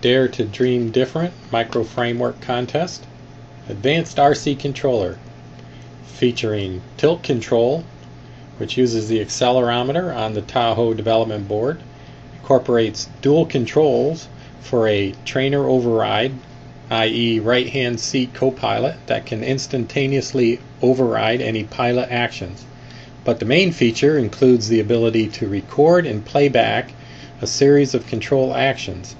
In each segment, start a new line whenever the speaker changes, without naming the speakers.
Dare to Dream Different Micro Framework Contest, Advanced RC Controller, featuring tilt control, which uses the accelerometer on the Tahoe development board, incorporates dual controls for a trainer override, i.e. right hand seat co-pilot that can instantaneously override any pilot actions. But the main feature includes the ability to record and playback a series of control actions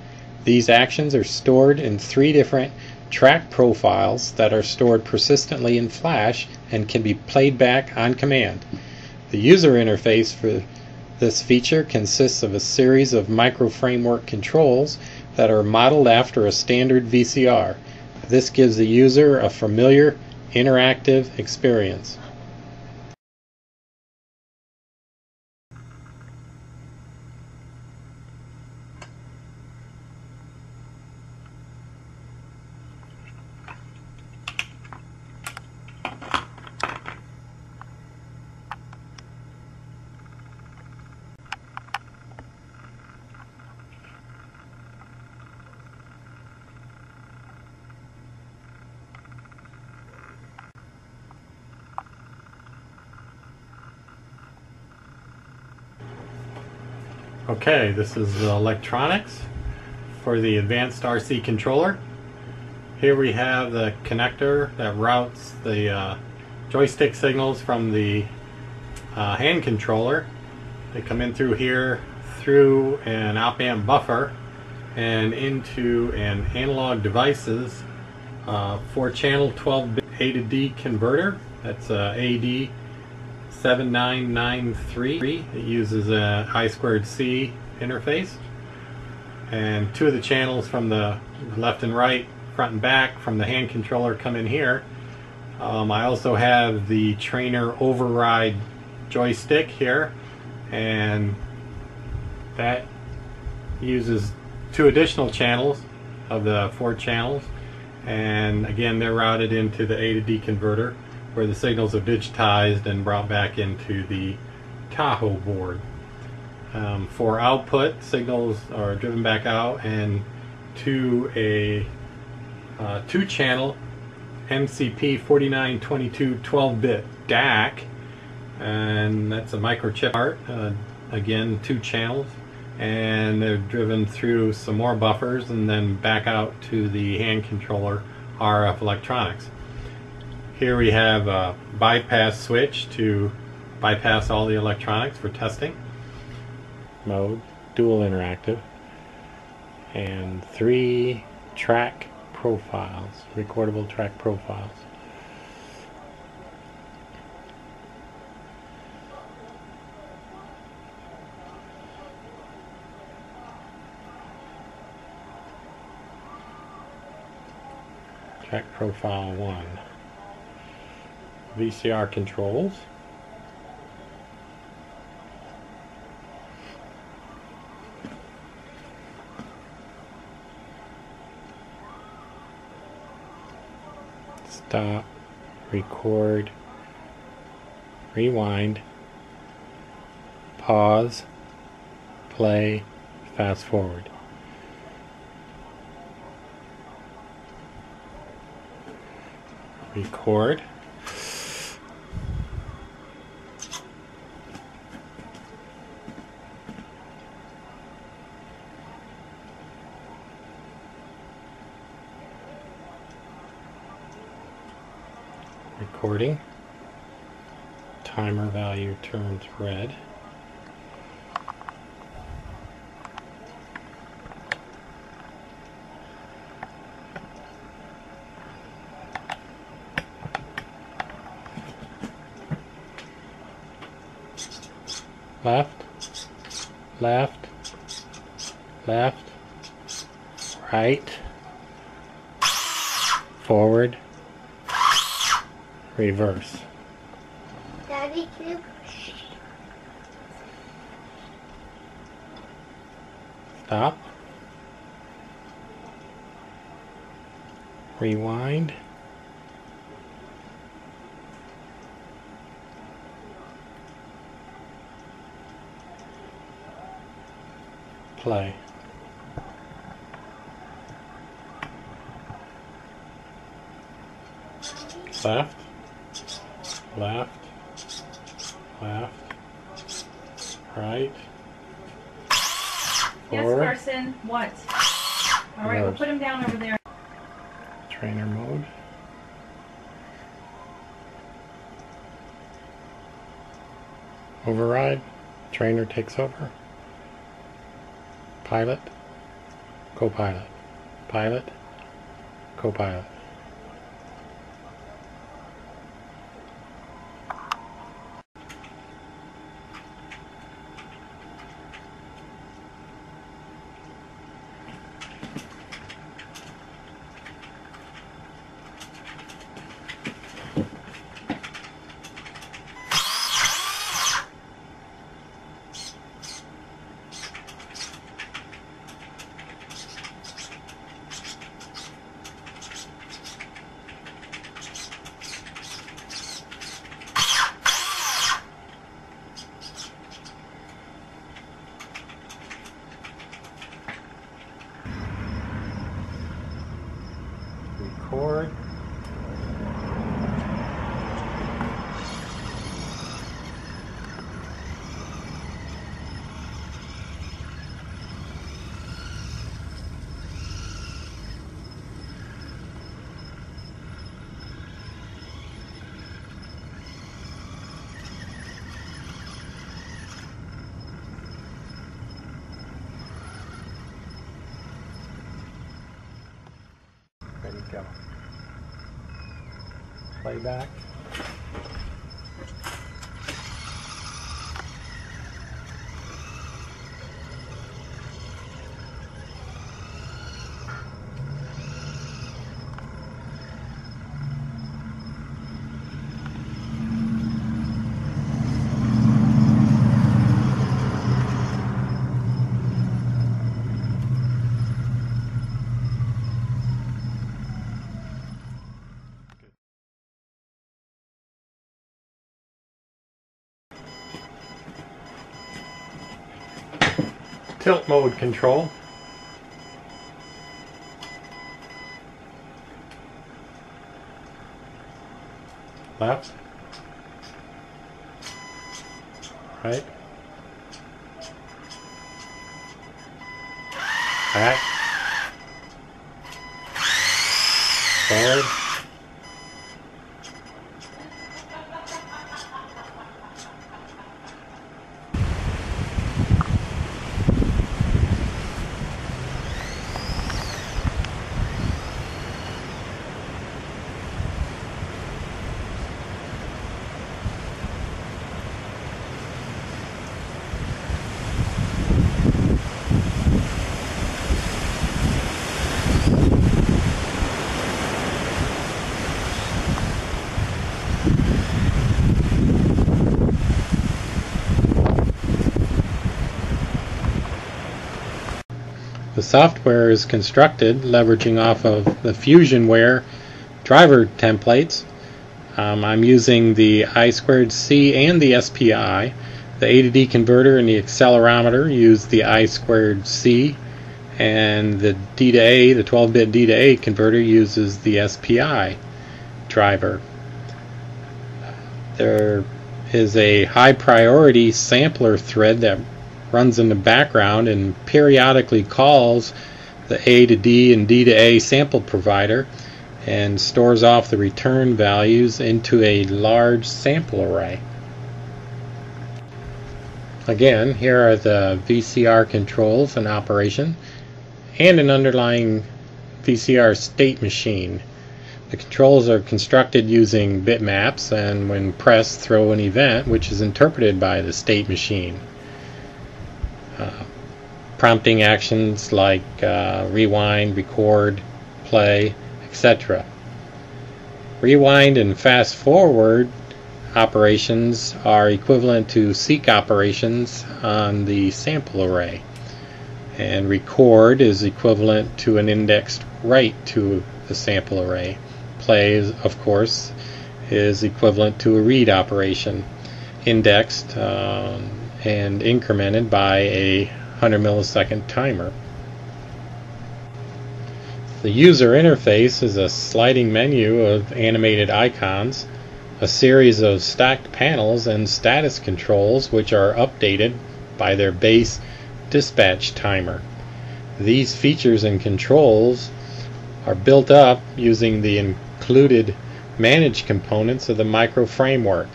these actions are stored in three different track profiles that are stored persistently in Flash and can be played back on command. The user interface for this feature consists of a series of micro framework controls that are modeled after a standard VCR. This gives the user a familiar interactive experience. Okay, this is the electronics for the advanced RC controller. Here we have the connector that routes the uh, joystick signals from the uh, hand controller. They come in through here, through an op amp buffer, and into an analog devices uh, 4 channel 12 bit A to D converter. That's uh, AD 7993. It uses a I squared C interface. And two of the channels from the left and right, front and back from the hand controller come in here. Um, I also have the trainer override joystick here and that uses two additional channels of the four channels and again they're routed into the A to D converter where the signals are digitized and brought back into the Tahoe board. Um, for output, signals are driven back out and to a uh, two channel MCP 4922 12-bit DAC and that's a microchip art uh, again two channels and they're driven through some more buffers and then back out to the hand controller RF electronics. Here we have a bypass switch to bypass all the electronics for testing. Mode, dual interactive, and three track profiles, recordable track profiles. Track profile 1. VCR controls. Stop, record, rewind, pause, play, fast forward. Record. Recording. Timer value turns red. Left, left, left, right, forward, reverse.
Daddy, can
Stop. Rewind. Play. Left left, left, right,
Yes, Carson. What? All right, we'll put him down over there.
trainer mode. Override, trainer takes over. Pilot, co-pilot, pilot, co-pilot. Record. Ready, go. Playback. Tilt mode control. Left. Right. Back. Forward. The software is constructed leveraging off of the FusionWare driver templates. Um, I'm using the I squared C and the SPI. The A to D converter and the accelerometer use the I squared C, and the D to A, the 12-bit D to A converter uses the SPI driver. There is a high priority sampler thread that runs in the background and periodically calls the A to D and D to A sample provider and stores off the return values into a large sample array. Again, here are the VCR controls in operation and an underlying VCR state machine. The controls are constructed using bitmaps and when pressed throw an event which is interpreted by the state machine. Uh, prompting actions like uh, rewind, record, play, etc. Rewind and fast forward operations are equivalent to seek operations on the sample array. And record is equivalent to an indexed write to the sample array. Play, of course, is equivalent to a read operation, indexed um, and incremented by a 100 millisecond timer. The user interface is a sliding menu of animated icons, a series of stacked panels, and status controls which are updated by their base dispatch timer. These features and controls are built up using the included managed components of the micro framework.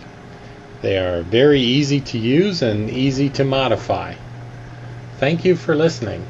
They are very easy to use and easy to modify. Thank you for listening.